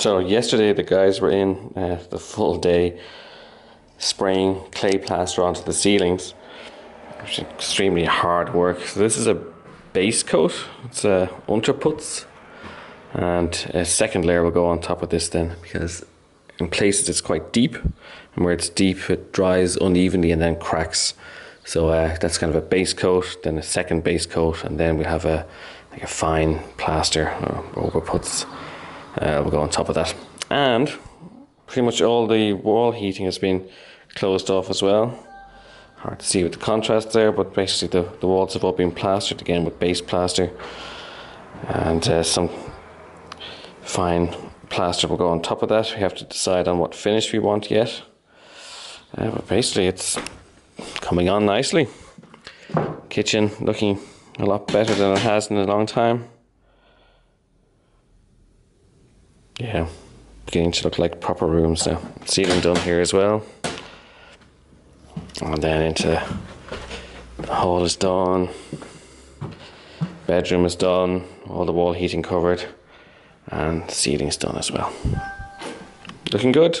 So yesterday the guys were in uh, the full day spraying clay plaster onto the ceilings, which is extremely hard work. So this is a base coat. It's a Unterputz, and a second layer will go on top of this then because in places it's quite deep, and where it's deep it dries unevenly and then cracks. So uh, that's kind of a base coat, then a second base coat, and then we have a like a fine plaster or Oberputz uh, will go on top of that. And pretty much all the wall heating has been closed off as well. Hard to see with the contrast there, but basically the, the walls have all been plastered again with base plaster. And uh, some fine plaster will go on top of that. We have to decide on what finish we want yet. Uh, but basically it's coming on nicely. Kitchen looking a lot better than it has in a long time. Yeah, beginning to look like proper rooms now. Ceiling done here as well. And then into the hall is done. Bedroom is done. All the wall heating covered. And ceiling's done as well. Looking good.